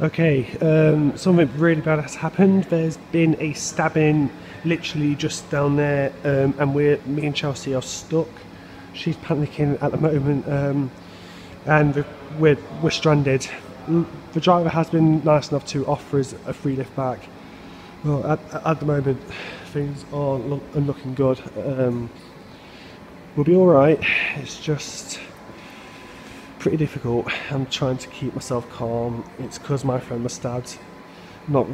Okay, um, something really bad has happened. There's been a stabbing literally just down there, um, and we're me and Chelsea are stuck. She's panicking at the moment, um, and we're we're stranded. The driver has been nice enough to offer us a free lift back. Well, at, at the moment, things are lo- are looking good. Um, we'll be all right. It's just pretty difficult. I'm trying to keep myself calm. It's because my friend was stabbed not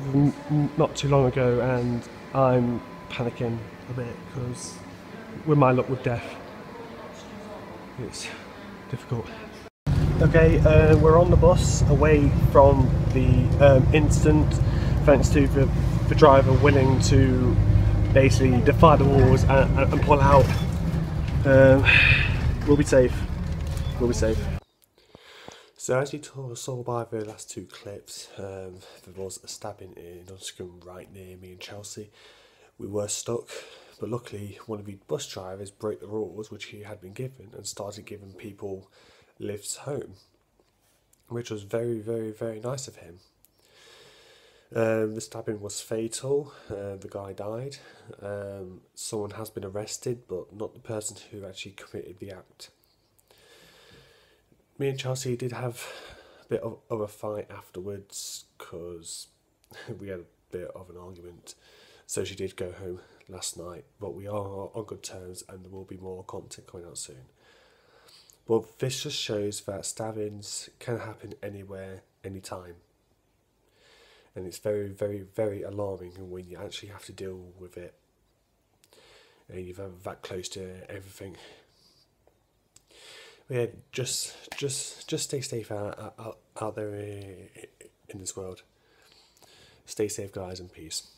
not too long ago, and I'm panicking a bit because with my luck with death, it's difficult. Okay, uh, we're on the bus away from the um, incident, thanks to the, the driver willing to basically defy the walls and, and pull out. Um, we'll be safe. We'll be safe. So as you saw by the last two clips, um, there was a stabbing in on right near me and Chelsea. We were stuck, but luckily one of the bus drivers broke the rules which he had been given and started giving people lifts home, which was very, very, very nice of him. Um, the stabbing was fatal. Uh, the guy died. Um, someone has been arrested, but not the person who actually committed the act me and Chelsea did have a bit of, of a fight afterwards because we had a bit of an argument. So she did go home last night, but we are on good terms and there will be more content coming out soon. But this just shows that stabbings can happen anywhere, anytime. And it's very, very, very alarming when you actually have to deal with it. And you're that close to everything yeah, just just just stay safe out, out, out there eh, in this world. Stay safe, guys, and peace.